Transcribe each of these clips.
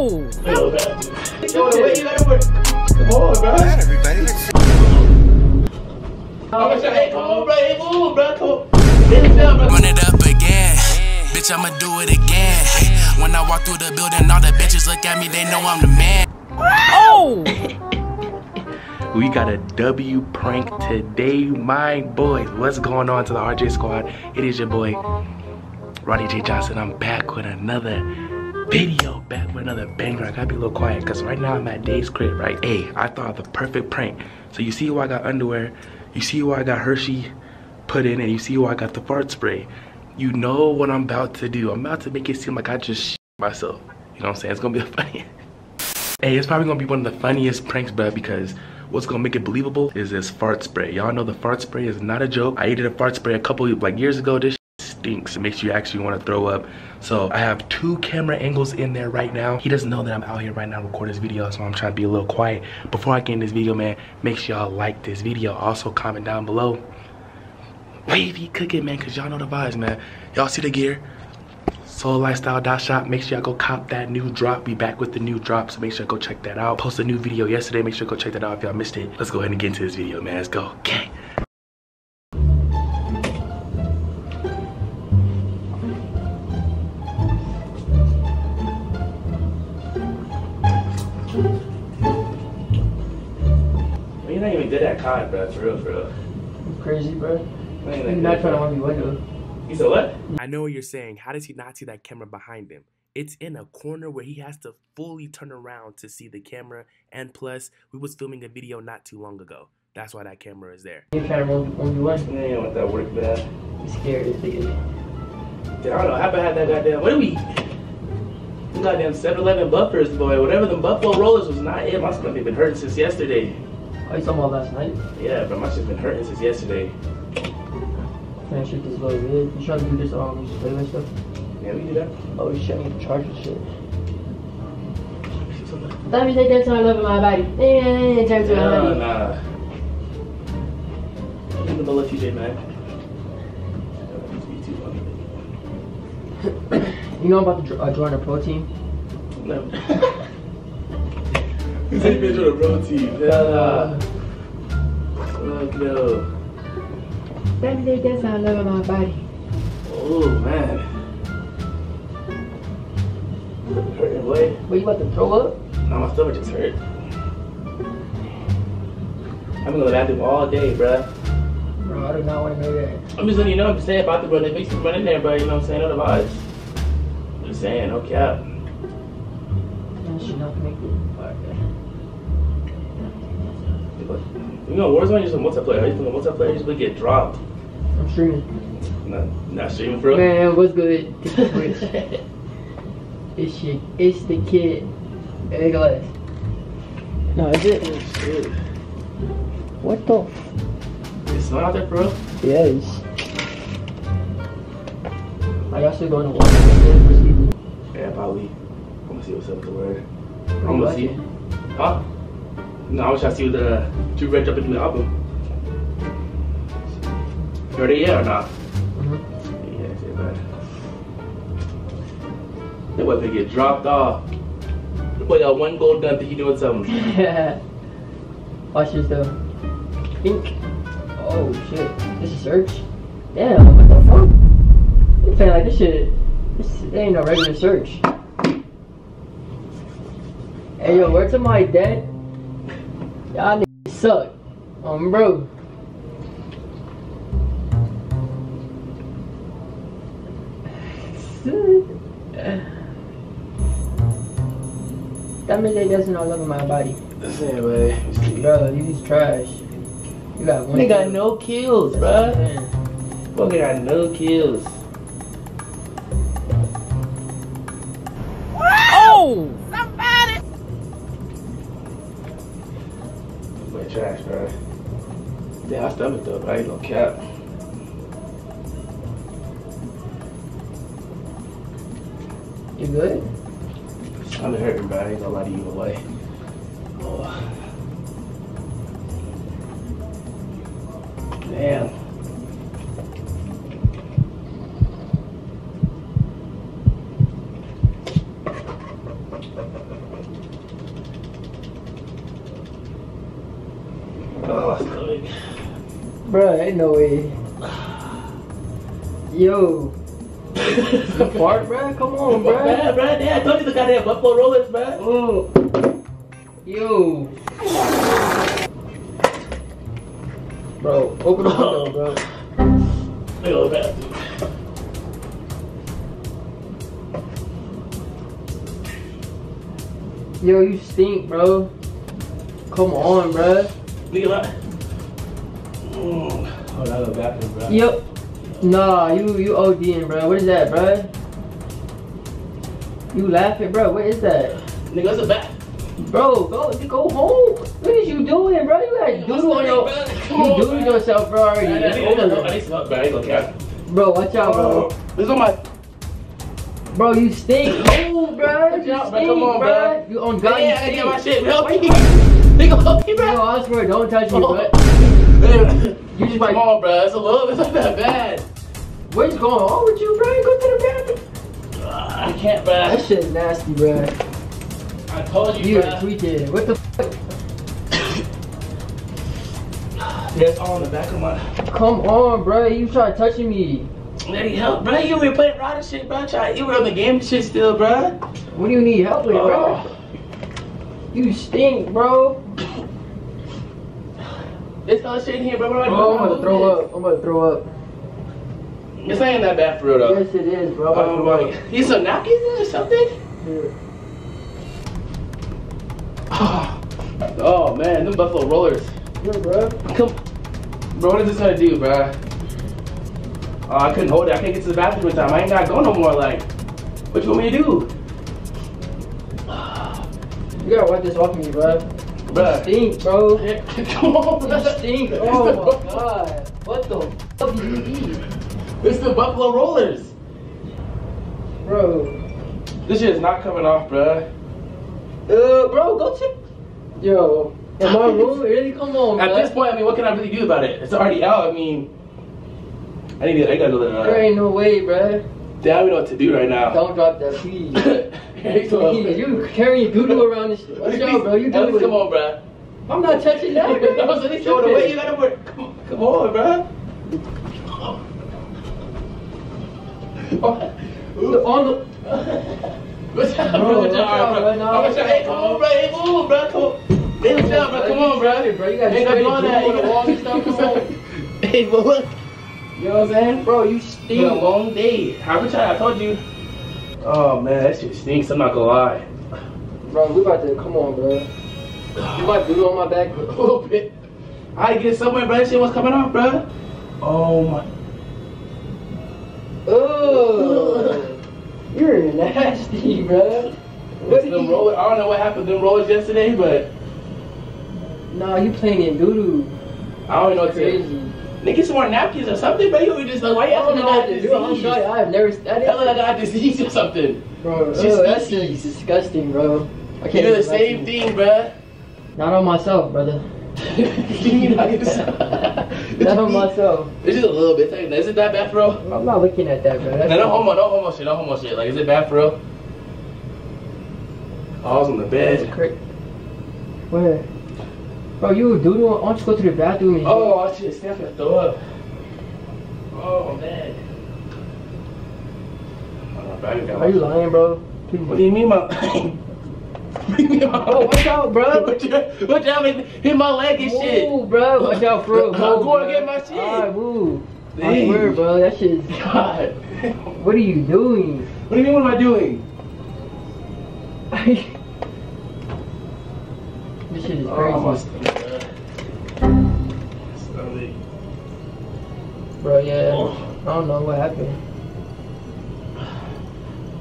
Come on, bro. Run it up again. Bitch, I'ma do it again. When I walk through the building, all the bitches look at me, they know I'm the man. Oh! We got a W prank today, my boys. What's going on to the RJ squad? It is your boy, Rodney J. Johnson. I'm back with another video, back with another banger. I gotta be a little quiet because right now I'm at Dae's crib, right? Hey, I thought the perfect prank. So you see why I got underwear, you see why I got Hershey put in, and you see why I got the fart spray. You know what I'm about to do. I'm about to make it seem like I just myself. You know what I'm saying? It's gonna be funny. Hey, it's probably gonna be one of the funniest pranks, bruh, because what's gonna make it believable is this fart spray. Y'all know the fart spray is not a joke. I ate a fart spray a couple like years ago. This stinks. It makes you actually want to throw up. So I have two camera angles in there right now. He doesn't know that I'm out here right now recording this video, so I'm trying to be a little quiet. Before I get in this video, man, make sure y'all like this video. Also comment down below. Wavy cooking, man, cause y'all know the vibes, man. Y'all see the gear? soulifestyle.shop. Make sure y'all go cop that new drop. Be back with the new drop, so make sure go check that out. Post a new video yesterday. Make sure go check that out if y'all missed it. Let's go ahead and get into this video, man. Let's go. Okay. You're not even good at COD, bro. For real, for real. Crazy, bro. You ain't You're not trying to bro. want me window. You said what? I know what you're saying. How does he not see that camera behind him? It's in a corner where he has to fully turn around to see the camera. And plus, we was filming a video not too long ago. That's why that camera is there. You're trying to run one v one. Yeah, want that work, bad. I'm scared as nigga. Dude, I don't know. How about had that goddamn? What do we? Them goddamn 7-Eleven buffers, boy. Whatever the Buffalo Rollers was not it. My stomach been hurting since yesterday. Oh, you talking about last night? Yeah, but my shit's been hurting since yesterday. Man, shit this low good. You trying to do this um playlist stuff? Yeah, we do that. Oh shit, I need to charge this shit. Let me take that time loving my body. Yeah, turn to my Nah, body. nah. Leave the bullet, TJ, man. You know I'm about to jo- uh, join a pro team? No. He said he been to the bro team. Yeah. Fuck no. Let me take that time loving my body. Oh, man. Hurting, boy. What, you about to throw up? Now my stomach just hurt. I've been going to the bathroom all day, bruh. Bro, I do not want to know that. I'm just letting you know, I'm saying about the brother. If you run in there, bro, you know what I'm saying? Vibes. I'm just saying, no. You know, Warzone is a multiplayer. How you think multiplayer, you just would get dropped. I'm streaming. Not, not streaming, bro. Man, what's good? This is Twitch. It's shit. It's the kid. Hey, guys. No, is it? Oh, shit. What the? F- It's not out there, bro. yes. Are y'all still going to watch it? Yeah, probably. I'm gonna see what's up with the word. I'm gonna see. Huh? No, I wish I see what the Drew Red up in the album. You heard it yet or not? Mm-hmm. Yeah, shit, man. That was to get dropped off. The Boy, that one gold gun, think he doing something. Yeah. Watch this though. Ink. Oh shit. This is search. Damn, what the fuck? You like this shit? This ain't no regular search. Hey yo, where's my dad? Y'all niggas suck. Um, bro. that means they doesn't know love my body. Listen, man. Bro, you is trash. You got one. They got kill. no kills, That's bruh. what I'm saying. Fucking got no kills. Oh! Boy, trash, bro. Damn, my stomach though, bro. I ain't gonna cap. You good? I'm hurting, bro. I ain't gonna lie to you either way. Oh. Damn. Oh, stomach. Bruh, ain't no way. Yo. fart, bruh? Come on, bruh. Bad, bro. Yeah, I told you the goddamn buffalo rollers, bro. Oh. Yo. Bro, open the window, bro. Look at the bathroom. Yo, you stink, bro. Come on, bro. Look at that. Mm. Oh, that's the bathroom, bro. Yep. Nah, you you ODing, bro. What is that, bro? You laughing, bro? What is that? Nigga, that's a bath. Bro, go go home. What is you doing, bro? You got doodle on your Come you on, doodle bro. yourself, bro. Already. I It's over. I need some bro. I ain't gonna cap. Bro, watch out, bro. This is on my. Bro, you stink. Move, bro. Watch You out, bro. stink, Come on, bro. bro. You on God, Yeah, you I gotta get my shit. Help me. Nigga, help me, Yo, bro. I swear, don't touch me, Oh. bro. You just come on, bro. It's a little. It's not that bad. What's going on with you, bro? You go to the bathroom. Ah, I can't, bro. That shit nasty, bro. I told you, You bro. a tweaking. What the fuck? It's all on the back of my. Come on, bro. You try touching me. Daddy, help, bro. You were playing and shit, bro. Try. You were on the game and shit still, bro. What do you need help with, bro? Oh. You stink, bro. This other shit in here, bro. What do I do? Bro, I'm about to throw up. I'm about to throw up. This ain't that bad for real, though. Yes, it is, bro. I'm about to Oh my. up. You some napkins or something? Here. Oh man, them buffalo rollers. Here, bro. Come, bro. What is this gonna do, bro? Oh, I couldn't hold it. I can't get to the bathroom in time. I ain't gotta go no more. Like, what you want me to do, You gotta wipe this off me, bro. Bro? Stink, bro. Come on, bro. You stink. Oh my god. What the fuck did you eat? It's the buffalo rollers. Bro. This shit is not coming off, bro. Uh, bro, go check. Yo, in my room, really? Come on, At this point, I mean, what can I really do about it? It's already out. I mean, I need to. I gotta go to. There Uh, ain't no way, bro. Dad, we know what to do right now. Don't drop that, please. Hey, so- you carrying doodle around this shit. Watch out, bro. You At least do Come on, bro. I'm not touching that, bro. Was at throw it away. You gotta work. Come on, come on, bro. On the. What's up, Bro, bro? What's up, bro. What's up? Hey, come on, bro. Hey, move, bro. Come on. Hey, what's up, bro? Come on, bro. Bro, you gotta spray gonna do that. doodle on the wall and stuff. Come on. Hey, but look. You know what I'm saying? Bro, you been a long day. How much I told you? Oh man, that shit stinks. I'm not gonna lie. Bro, we about to. Come on, bro. You got doodle on my back. A little bit. I get somewhere, bro. That shit was coming off, bro. Oh my. Ugh. You're nasty, bro. What them rollers? I don't know what happened to them rollers yesterday, but Nah, you playing in doodoo. I don't know what to. Crazy. Nigga, get some more napkins or something, bro. You were just like, why you I acting don't like know I what got to do. I'm disease? sorry. I have never. That Tell her I is. got disease or something. Bro, She's ugh, that shit disgusting, bro. I You can't do the same thing, bro. Not on myself, brother. you know, it's, Not on myself. it's just a little bit. Is it that bad, bro? I'm not looking at that, bro. That's No, no homo, no homo shit, no homo shit. Like, is it bad for real? Oh, I was on the bed. Where? Bro, you doodle. Why don't you go to the bathroom and Oh, I should stand for throw up. Oh, man. Oh, my bag got Are you lying, bro? What do you mean, my? what do you? Oh, watch out, bro. What you, what you mean? Hit my leg and shit. Move, bro. Watch out, bro. I'll Move, go get my shit. Alright, move. I swear, bro. That shit is. God. What are you doing? What do you mean? What am I doing? shit is Oh, crazy. Bro, yeah. Oh. I don't know what happened.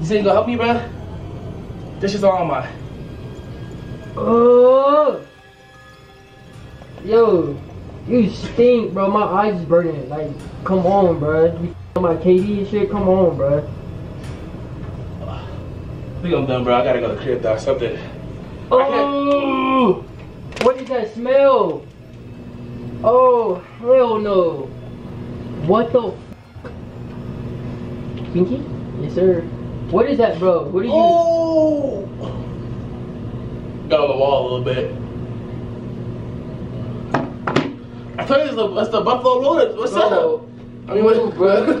You say you gonna help me, bro? This is all my. Oh! Yo, you stink, bro. My eyes is burning. Like, come on, bro. You my KD and shit. Come on, bro. I think I'm done, bro. I gotta go to the crib, dog. Something. Oh! What is that smell? Oh, hell no. What the f- Pinky? Yes, sir. What is that, bro? What are you? Oh! Got on the wall a little bit. I told you it's the, it's the Buffalo Rollers. What's up? I mean, what, bro.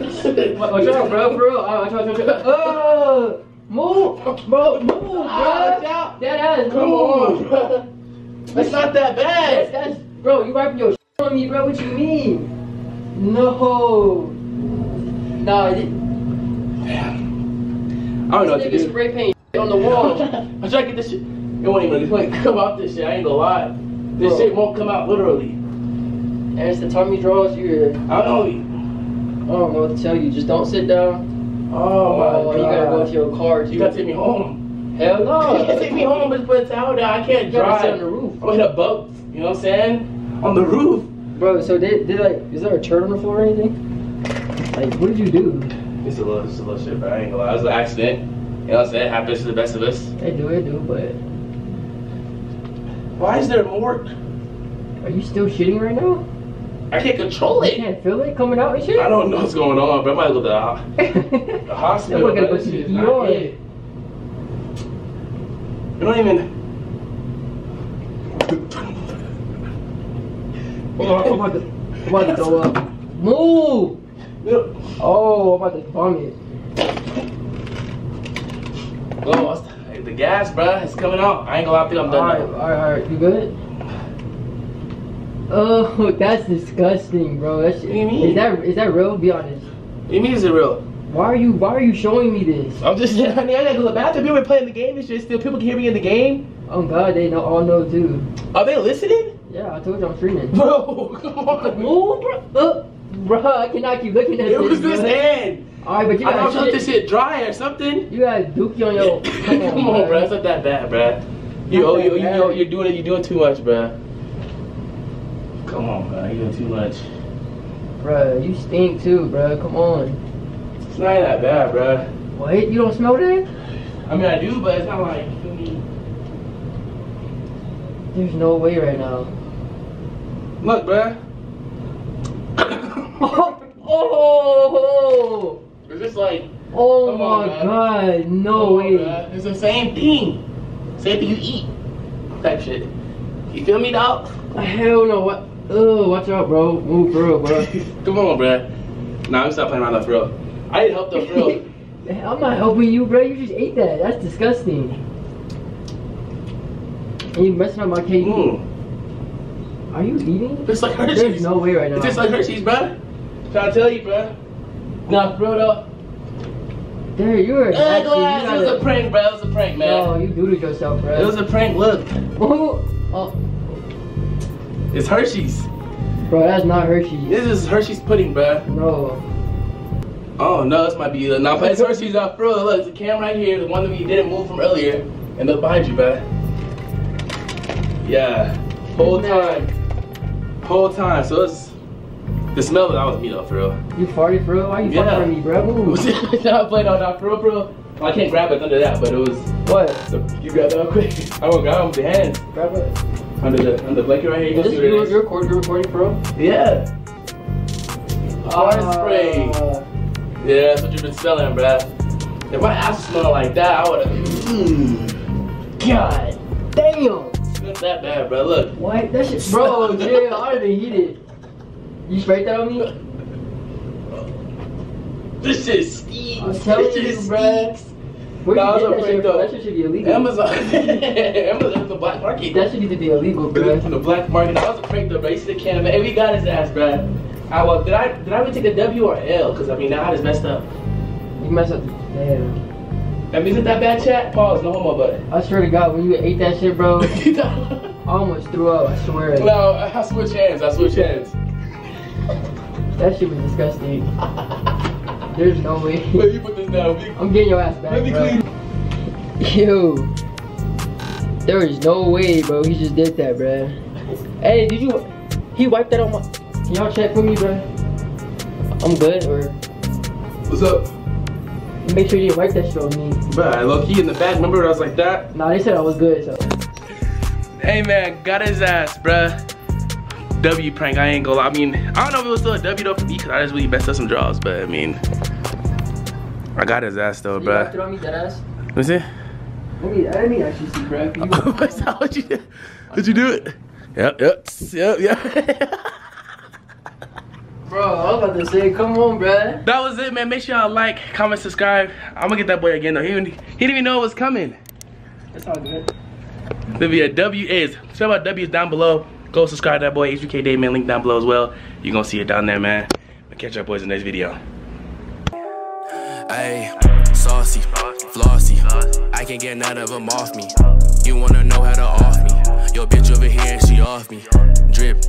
Watch out, bro, bro. Watch out, watch out. Uh, move, bro, move, bro. Ah. That ass, Come move. on, bro. It's not that bad. that's, bro, you wiping your on me, bro. What you mean? No. Nah, it, I don't know what to do. spray paint on the wall. I'm trying to get this shit. It won't even it won't come out this shit. I ain't gonna lie. This Bro. shit won't come out literally. and it's the Tommy draws you. I don't know. I don't know what to tell you. Just don't sit down. Oh my Oh, god. you gotta go to your car. You gotta take me home. Hell You can't take me home, but put a towel down. I can't You sit drive. on the roof. I'm in a boat. You know what I'm saying? On the roof. Bro, so did, did like, is there a turd on the floor or anything? Like, what did you do? It's a little, it's a little shit, bro. I ain't gonna lie. It was an accident. You know what I'm saying? It Happens to the best of us. They do, they do, but Why is there more? are you still shitting right now? I can't control You it. can't feel it coming out and shit? I don't know what's going on, but I might go to the, ho- the hospital. We're gonna go This to shit the is not ER. it. You don't even. Oh, I'm about to, I'm about to throw up. Move! Oh, I'm about to vomit. Oh, the, gas, bruh, it's coming out. I ain't gonna lie, I think I'm done Alright, alright, alright. You good? Oh, that's disgusting, bro. That shit. What do you mean? Is that is that real? Be honest. What do you mean is it real? Why are you Why are you showing me this? I'm just, I mean, I gotta go to the bathroom. People been playing the game and shit. Still, people can hear me in the game. Oh God, they know all know too. Are they listening? Yeah, I told you I'm streaming. Bro, come on. Move, bro. Uh, bro, I cannot keep looking at It this. was this hand. Alright, but you I got thought this shit dry or something. You got dookie on your. Come on, bro. It's not that bad, bro. You, oh, you, you, you're doing it. You're doing too much, bro. Come on, bro. You're doing too much. Bro, you stink too, bro. Come on. It's not that bad, bro. What? You don't smell that? I mean, I do, but it's not like. There's no way right now. Look, bro. Oh, oh, It's just like. oh Come on, my. God! No on, way. bruh. It's the same thing. Same thing you eat. Type shit. You feel me, dog? Hell no! What? Oh, watch out, bro. Move, bro, bro. Come on, bro. Nah, I'm stop playing around though, for real. I need help though, for real. I'm not helping you, bro. You just ate that. That's disgusting. And you messing up my cake. Mm. Are you eating? It's like Hershey's. There's no way right now. It's just like Hershey's, bro. Trying to tell you, bro. Nah, bro, though. there, you were. Glass. It was a prank, bro. It was a prank, man. No, you booted yourself, bro. It was a prank. Look, Oh, oh, it's Hershey's. bro, that's not Hershey. This is Hershey's pudding, bro. No. Oh no, this might be. Uh, no, but it's Hershey's up, bro. Look, it's a camera right here, the one that we didn't move from earlier, and look behind you, bro. Yeah, whole time, whole time. So it's the smell that I was me though, for real. You farted, bro? Why you Yeah. farting me, bro? I played on that, for real, for real. I can't grab it under that, but it was. What? So you grab that quick. I won't grab it with the hands Grab it. under the under the blanket right here. You can see what you're is. recording, you're recording, bro? Yeah. Hairspray. Uh, Yeah, that's what you've been selling, bruh. If my ass smelled like that, I would have. Mmm. God damn. It's not that bad, bro. Look. What? That shit, bro, yeah, I didn't eat it. You sprayed that on me? This shit stinks. I'm telling this shit you, bruh. Where Nah, you I get that shit though. That shit should be illegal. Amazon. Amazon the black market. That should need to be illegal, bro. from the black market. That was a prank though, bro. You see the camera. Hey, we got his ass, bruh. I well, did I did I really take a W or L? Cause I mean now I just messed up. You messed up. Damn. I mean, is it that bad, chat? Pause. No homo, but. I swear to God, when you ate that shit, bro, I almost threw up. I swear. no, I switch hands. I switch hands. That shit was disgusting. There's no way. Wait, you put this down. I'm getting your ass back, Let me bro. clean. Yo. There is no way, bro. He just did that, bro. Hey, did you? He wiped that on my. Can y'all check for me, bro? I'm good, or What's up? make sure you didn't wipe that shit on me. Bruh, low key in the back, remember I was like that? Nah, they said I was good, so. Hey man, got his ass, bruh. W prank, I ain't gonna lie. I mean, I don't know if it was still a W though for me, cause I just really messed up some draws, but I mean, I got his ass though, You wiped bruh. it on me, dead ass. Let me see. Let me, let me actually see, bro. You go- What's that? What you do? Did you do it? Yep, yep, yep, yep. bro, I was about to say, come on, bro. that was it, man. Make sure y'all like, comment, subscribe. I'm gonna get that boy again though. He didn't, he didn't even know it was coming. It's all good. There'll be a W is. Shout out W's down below. Go subscribe to that boy HBK Dae man. Link down below as well. You gonna see it down there, man. I'll catch y'all boys in the next video. Ayy, saucy, flossy. I can't get none of them off me. You wanna know how to off me? Your bitch over here and she off me. Drip,